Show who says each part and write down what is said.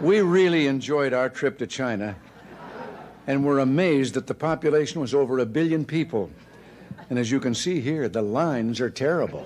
Speaker 1: We really enjoyed our trip to China and were amazed that the population was over a billion people. And as you can see here, the lines are terrible.